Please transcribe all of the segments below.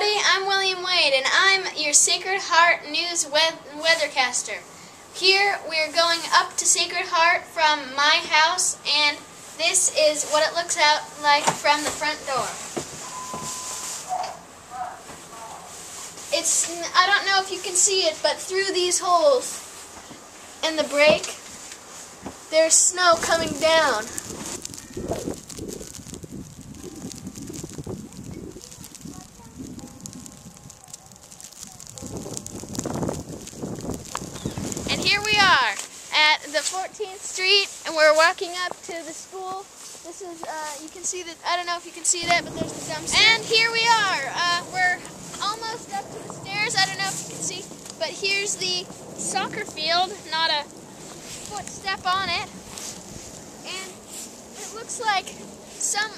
everybody. I'm William Wade, and I'm your Sacred Heart News we- weathercaster. Here we're going up to Sacred Heart from my house, and this is what it looks out like from the front door. It's I don't know if you can see it, but through these holes in the break, there's snow coming down. And here we are at the 14th Street, and we're walking up to the school. This is, uh, you can see that, I don't know if you can see that, but there's the dumpster. And here we are. Uh, we're almost up to the stairs. I don't know if you can see, but here's the soccer field, not a footstep on it. And it looks like some,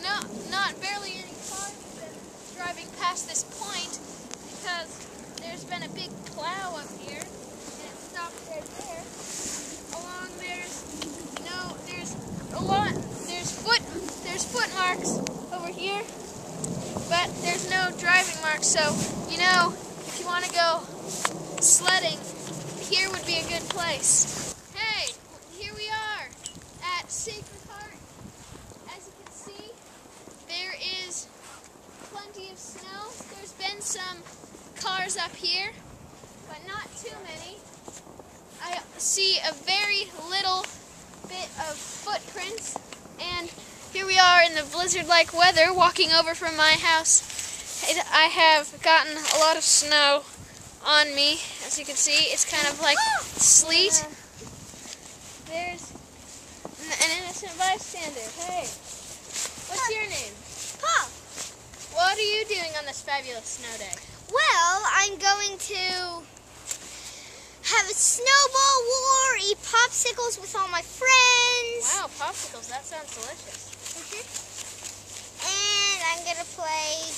no, not barely any cars have been driving past this point because there's been a big plow up here and it stopped right there. Along there's no lot there's foot there's foot marks over here, but there's no driving marks. So you know if you want to go sledding, here would be a good place. Hey, here we are at Sacred Heart. As you can see, there is plenty of snow. There's been some cars up here, but not too many. I see a very little bit of footprints, and here we are in the blizzard-like weather, walking over from my house. It, I have gotten a lot of snow on me, as you can see. It's kind of like sleet. There's an innocent bystander. Hey, what's your name? Paul. What are you doing on this fabulous snow day? Well, I'm going to have a snowball war, eat popsicles with all my friends. Wow, popsicles, that sounds delicious. And I'm going to play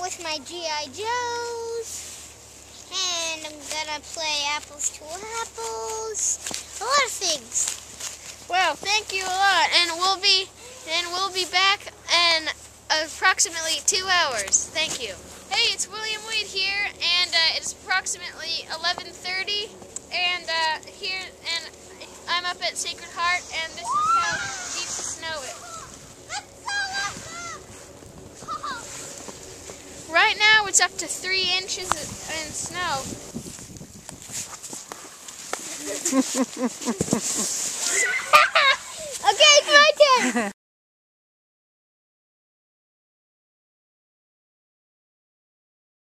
with my G.I. Joes. And I'm going to play apples to apples. A lot of things. Well, thank you a lot, and we'll be and we'll be back in approximately two hours. Thank you. Hey, it's William Wade here, and uh, it's approximately 11:30, and uh, here and I'm up at Sacred Heart, and this is how deep the snow is. Right now, it's up to three inches in snow. Okay, it's my turn.